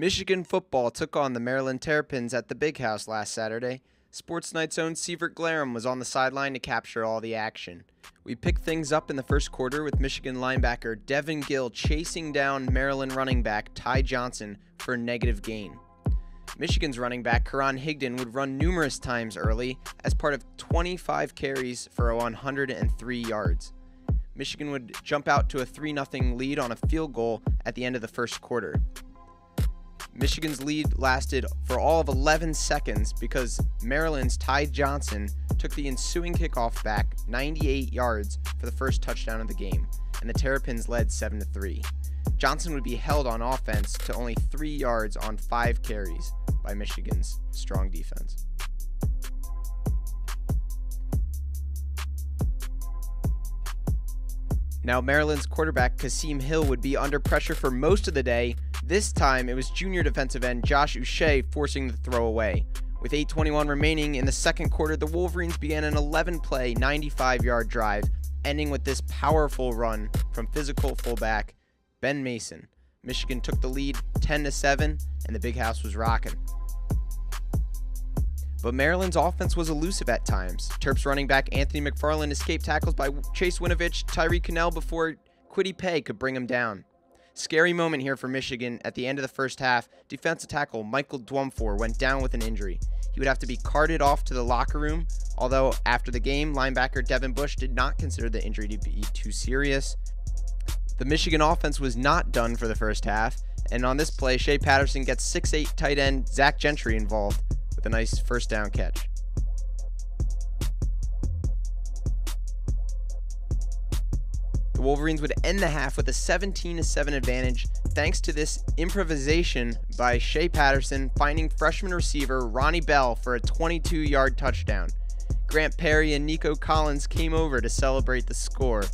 Michigan football took on the Maryland Terrapins at the Big House last Saturday. Sportsnite's own Sievert Glarum was on the sideline to capture all the action. We picked things up in the first quarter with Michigan linebacker Devin Gill chasing down Maryland running back Ty Johnson for a negative gain. Michigan's running back Karan Higdon would run numerous times early as part of 25 carries for 103 yards. Michigan would jump out to a 3 0 lead on a field goal at the end of the first quarter. Michigan's lead lasted for all of 11 seconds because Maryland's Ty Johnson took the ensuing kickoff back 98 yards for the first touchdown of the game, and the Terrapins led 7 3. Johnson would be held on offense to only 3 yards on 5 carries by Michigan's strong defense. Now, Maryland's quarterback Kasim Hill would be under pressure for most of the day this time, it was junior defensive end Josh Uche forcing the throw away. With 8.21 remaining in the second quarter, the Wolverines began an 11 play, 95 yard drive, ending with this powerful run from physical fullback Ben Mason. Michigan took the lead 10 7, and the big house was rocking. But Maryland's offense was elusive at times. Terps running back Anthony McFarland escaped tackles by Chase Winovich, Tyree Kinnel before Kwity Paye could bring him down. Scary moment here for Michigan at the end of the first half. Defensive tackle Michael Dwumfour went down with an injury. He would have to be carted off to the locker room, although after the game, linebacker Devin Bush did not consider the injury to be too serious. The Michigan offense was not done for the first half, and on this play, Shea Patterson gets 6'8 tight end Zach Gentry involved with a nice first down catch. The Wolverines would end the half with a 17 7 advantage thanks to this improvisation by Shea Patterson finding freshman receiver Ronnie Bell for a 22 yard touchdown. Grant Perry and Nico Collins came over to celebrate the score.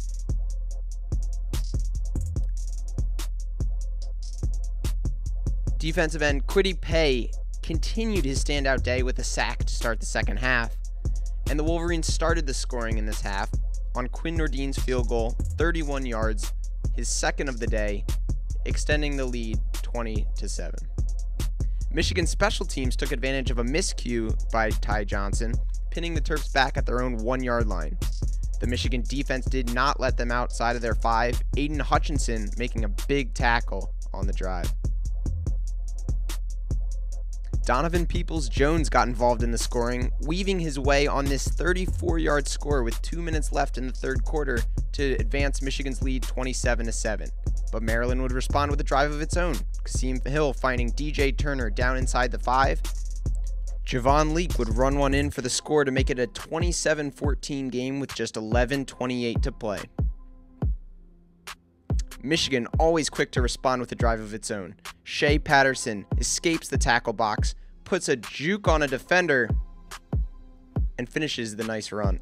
Defensive end Kwity Paye continued his standout day with a sack to start the second half, and the Wolverines started the scoring in this half on Quinn Nordin's field goal, 31 yards, his second of the day, extending the lead 20 to 7. Michigan special teams took advantage of a miscue by Ty Johnson, pinning the Terps back at their own one yard line. The Michigan defense did not let them outside of their five, Aidan Hutchinson making a big tackle on the drive. Donovan Peoples Jones got involved in the scoring, weaving his way on this 34 yard score with two minutes left in the third quarter to advance Michigan's lead 27 7. But Maryland would respond with a drive of its own. Kasim Hill finding DJ Turner down inside the five. Javon Leake would run one in for the score to make it a 27 14 game with just 11 28 to play. Michigan always quick to respond with a drive of its own. Shea Patterson escapes the tackle box, puts a juke on a defender, and finishes the nice run.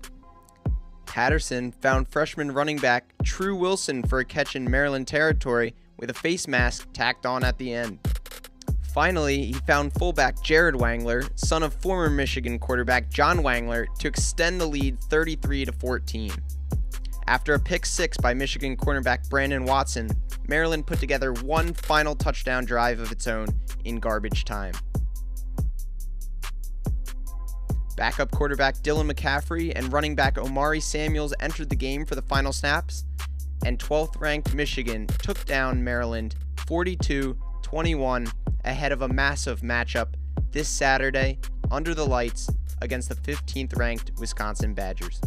Patterson found freshman running back Tru Wilson for a catch in Maryland territory with a face mask tacked on at the end. Finally, he found fullback Jared Wangler, son of former Michigan quarterback John Wangler, to extend the lead 33 to 14. After a pick six by Michigan cornerback Brandon Watson, Maryland put together one final touchdown drive of its own in garbage time. Backup quarterback Dylan McCaffrey and running back O'Maury Samuels entered the game for the final snaps, and 12th ranked Michigan took down Maryland 42 21 ahead of a massive matchup this Saturday under the lights against the 15th ranked Wisconsin Badgers.